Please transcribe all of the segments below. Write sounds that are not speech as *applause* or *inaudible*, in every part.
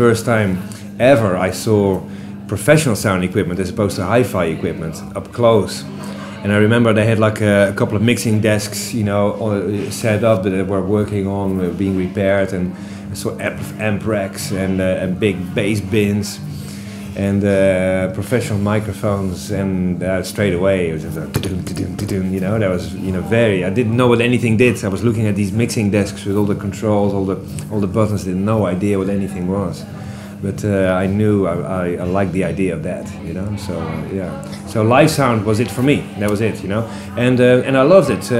first time ever I saw professional sound equipment as opposed to hi-fi equipment up close. And I remember they had like a, a couple of mixing desks, you know, uh, set up that they were working on, uh, being repaired, and I saw amp, racks and, uh, and big bass bins and uh, professional microphones, and uh, straight away it was just like, you know, that was you know very. I didn't know what anything did. I was looking at these mixing desks with all the controls, all the all the buttons. Didn't no idea what anything was, but uh, I knew I, I, I, liked the idea of that, you know. So uh, yeah, so live sound was it for me. That was it, you know, and uh, and I loved it,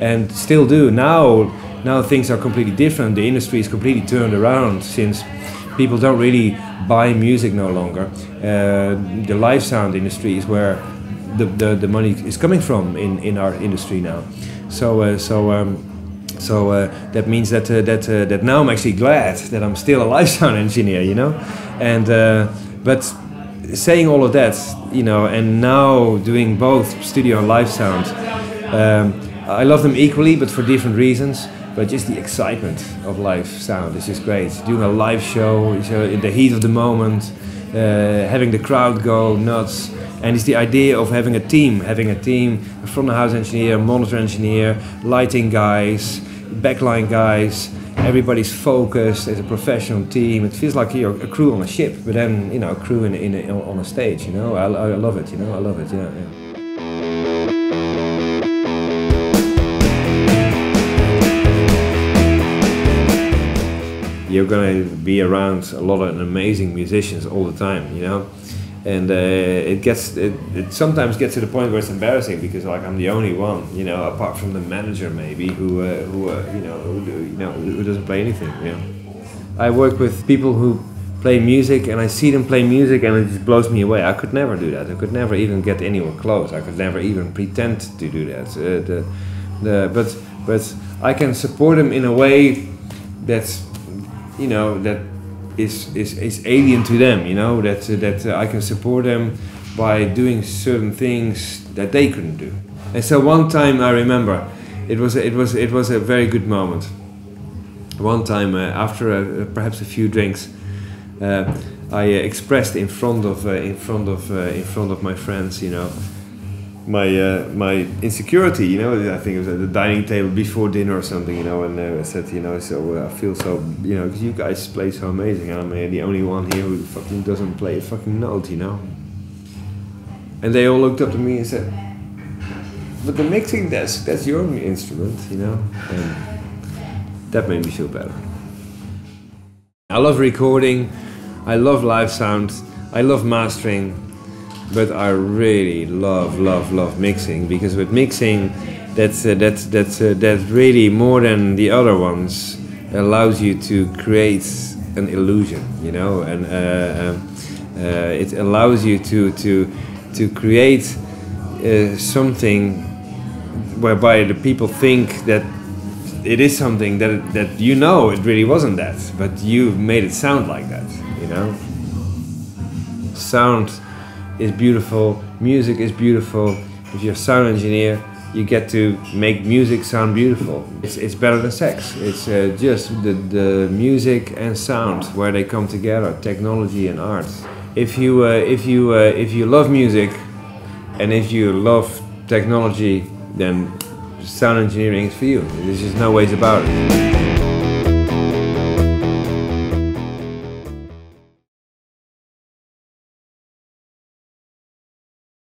and still do now. Now things are completely different. The industry is completely turned around since people don't really buy music no longer. The live sound industry is where the, the, the money is coming from in, in our industry now. So uh, so um, so uh, that means that uh, that uh, that now I'm actually glad that I'm still a *laughs* live sound engineer, you know, and uh, but saying all of that, you know, and now doing both studio and live sound. Um, I love them equally, but for different reasons but just the excitement of live sound is just great. Doing a live show, so in the heat of the moment, uh, having the crowd go nuts, and it's the idea of having a team, having a team, a front of house engineer, monitor engineer, lighting guys, backline guys. Everybody's focused as a professional team. It feels like you're a crew on a ship, but then you know a crew in, in, in on a stage. You know, I, I love it. You know, I love it. Yeah. yeah. you're gonna be around a lot of amazing musicians all the time, you know. And uh, it gets it, it sometimes gets to the point where it's embarrassing because like I'm the only one, you know, apart from the manager maybe who uh, who uh, you know who, you know who doesn't play anything. You know, I work with people who play music and I see them play music and it just blows me away. I could never do that. I could never even get anywhere close. I could never even pretend to do that. Uh, the, the, but but I can support them in a way that's you know that is is, is alien to them you know that uh, that uh, I can support them by doing certain things that they couldn't do. And so one time I remember it was a, it was it was a very good moment. One time uh, after a, perhaps a few drinks uh, I uh, expressed in front of uh, in front of in front of my friends you know my uh, my insecurity. You know, I think it was at the dining table before dinner or something. You know, and uh, I said, you know, so uh, I feel so, you know, because you guys play so amazing, and I'm uh, the only one here who fucking doesn't play a fucking note. You know. And they all looked up to me and said, "But the mixing desk, that's your instrument, you know." And that made me feel better. I love recording. I love live sound. I love mastering but I really love, love, love mixing because with mixing, that's uh, that's that's uh, that's really more than the other ones allows you to create an illusion, you know, and uh, um, uh it allows you to to to create uh, something whereby the people think that it is something that that you know it really wasn't that, but you made it sound like that, you know. Sound is beautiful, music is beautiful. If you're a sound engineer, you get to make music sound beautiful. It's, it's better than sex. It's uh, just the, the music and sound where they come together, technology and art. If you, uh, if, you, uh, if you love music and if you love technology, then sound engineering is for you. There's just no ways about it.